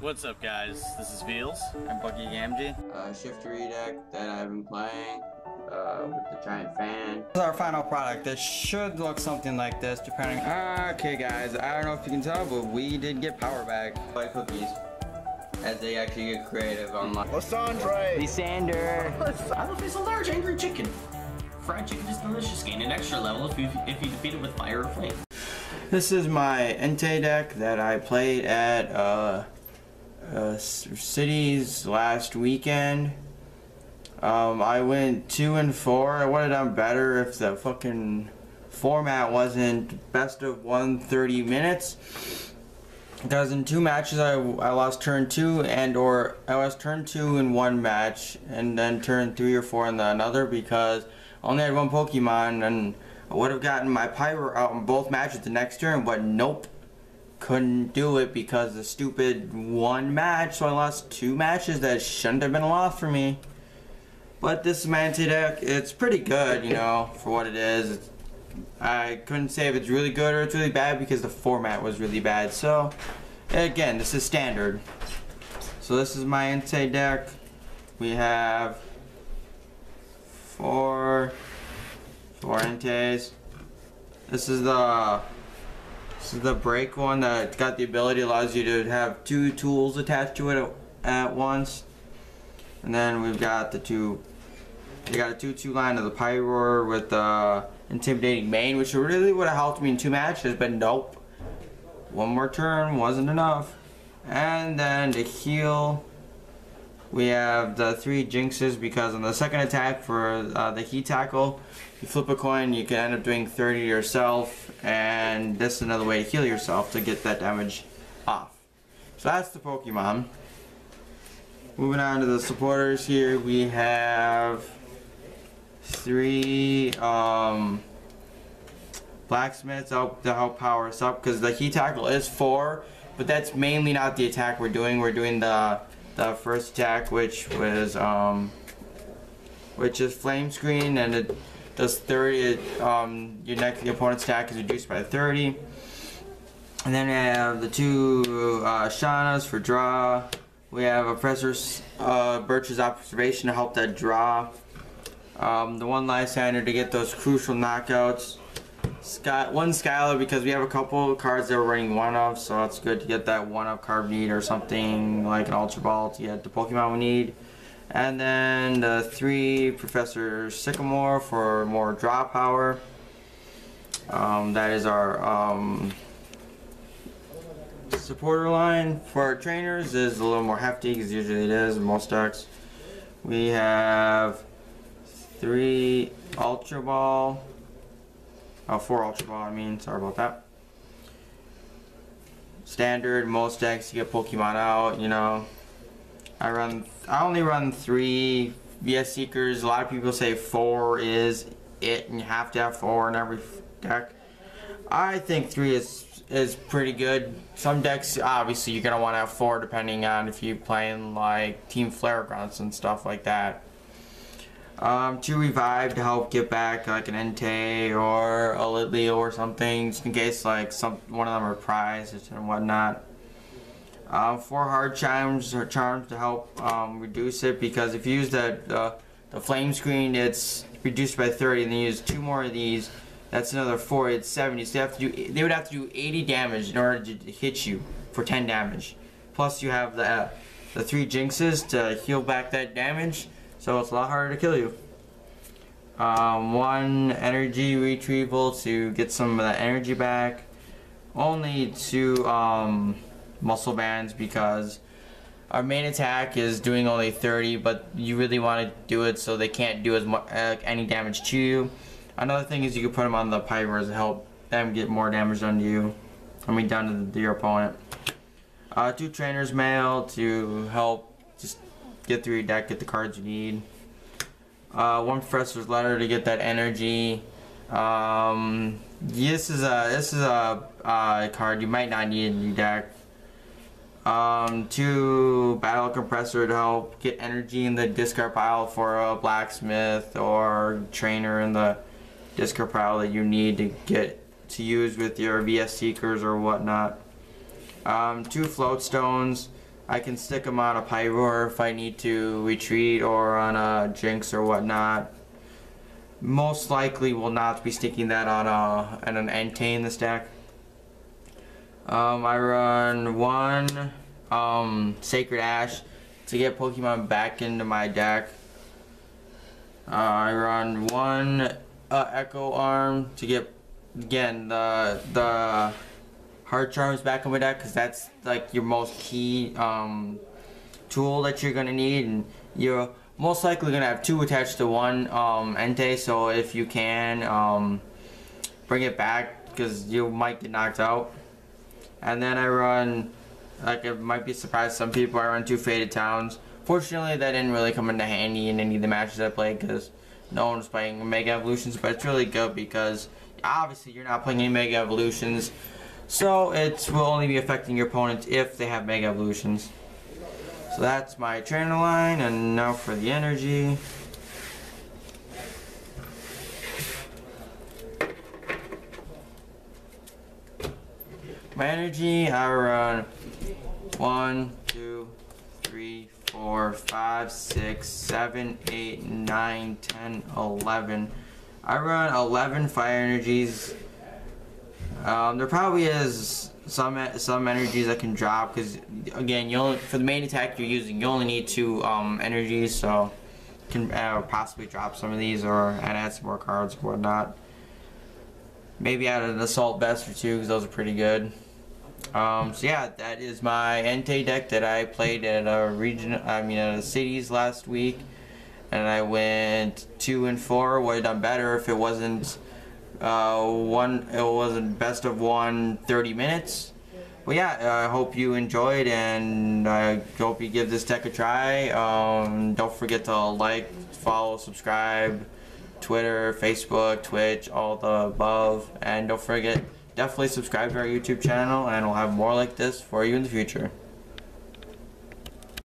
What's up, guys? This is Veals. I'm Bucky Gamgee. uh, Shiftery deck that I've been playing uh, with the giant fan. This is our final product. It should look something like this, depending. Okay, guys, I don't know if you can tell, but we did get power back. Play cookies as they actually get creative online. Lysandre! Lysander. Alpha's a large angry chicken. Fried chicken is delicious. Gain an extra level if you if you defeat it with fire or flame. This is my Entei deck that I played at uh, uh, Cities last weekend. Um, I went two and four. I would have done better if the fucking format wasn't best of 130 minutes. Because in two matches I, I lost turn two and or I lost turn two in one match and then turn three or four in the another because I only had one Pokemon and I would have gotten my Pyro out in both matches the next turn but nope couldn't do it because the stupid one match so I lost two matches that shouldn't have been a loss for me. But this Manta deck, it's pretty good, you know, for what it is. It's, I couldn't say if it's really good or it's really bad because the format was really bad. So, again, this is standard. So this is my Entei deck. We have four, four Enteis. This is the this is the break one that got the ability allows you to have two tools attached to it at, once. And then we've got the two you got a 2-2 line of the Pyroar with the Intimidating Mane, which really would have helped me in two matches, but nope. One more turn wasn't enough. And then to heal, we have the three Jynxes because on the second attack for uh, the Heat Tackle, you flip a coin, you can end up doing 30 yourself, and this is another way to heal yourself to get that damage off. So that's the Pokemon. Moving on to the supporters here, we have three um, blacksmiths help to help power us up because the heat tackle is four, but that's mainly not the attack we're doing. We're doing the the first attack, which was um, which is flame screen, and it does 30. Um, your next opponent's attack is reduced by 30. And then we have the two uh, Shaunas for draw. We have a Professor uh, Birch's observation to help that draw. Um, the one Lysandre to get those crucial knockouts. Sky, one Skyla because we have a couple cards that we're running one of, so it's good to get that one of card need or something like an Ultra Ball to get the Pokemon we need. And then the three Professor Sycamore for more draw power. Um, that is our um, supporter line. For our trainers is a little more hefty because usually it is most decks. We have three Ultra Ball. Oh, four Ultra Ball, I mean, sorry about that. Standard, most decks you get Pokemon out, you know. I run, I only run three VS Seekers. A lot of people say four is it, and you have to have four in every deck. I think three is is pretty good. Some decks, obviously, you're gonna want to have four, depending on if you're playing like Team Flare Grunts and stuff like that. Um, to revive to help get back like an Entei or a Litleo or something, just in case like some one of them are prized and whatnot. Um, four hard charms or charms to help um, reduce it because if you use the, the the flame screen, it's reduced by 30, and then you use two more of these. That's another four. It's 70. So they have to do. They would have to do 80 damage in order to hit you for 10 damage. Plus you have the uh, the three Jynxes to heal back that damage so it's a lot harder to kill you. Um, one energy retrieval to get some of that energy back. Only to um, muscle bands because our main attack is doing only 30, but you really want to do it so they can't do as much uh, any damage to you. Another thing is you can put them on the Pyros to help them get more damage done to you. I mean, down to, the, your opponent. Uh, two trainers mail to help just get through your deck, get the cards you need. Uh, one professor's letter to get that energy. Um, this is a this is a uh, card you might not need in your deck. Um, two battle compressor to help get energy in the discard pile for a blacksmith or trainer in the discard pile that you need to get to use with your VS seekers or whatnot. Um, two float stones I can stick them on a pyro if I need to retreat or on a Jynx or whatnot. Most likely will not be sticking that on a an Entei in the stack. Um, I run one um, Sacred Ash to get Pokemon back into my deck. Uh, I run one uh, Eco Arm to get again the the Hard Charms back in my deck because that's like your most key um, tool that you're gonna need, and you're most likely gonna have two attached to one um, Entei. So if you can um, bring it back because you might get knocked out. And then I run like it might be a surprise some people. I run two Faded Towns. Fortunately, that didn't really come into handy in any of the matches I played because no one was playing Mega Evolutions. But it's really good because obviously you're not playing any Mega Evolutions, so it will only be affecting your opponent if they have Mega Evolutions. So that's my trainer line, and now for the energy. My energy, I run one, two, three, four, five, six, seven, eight, nine, ten, eleven. I run 11 fire energies. Um, there probably is some some energies that can drop because again, you only for the main attack you're using, you only need two um, energies, so can uh, possibly drop some of these or and add some more cards or whatnot. Maybe add an assault vest or two because those are pretty good. Um, so yeah, that is my Entei deck that I played at a region, I mean at a cities last week, and I went two and four. Would have done better if it wasn't uh, one. It wasn't best of one 30 minutes. Well, yeah, I hope you enjoyed, and I hope you give this deck a try. Um, don't forget to like, follow, subscribe, Twitter, Facebook, Twitch, all the above, and don't forget definitely subscribe to our YouTube channel and we'll have more like this for you in the future.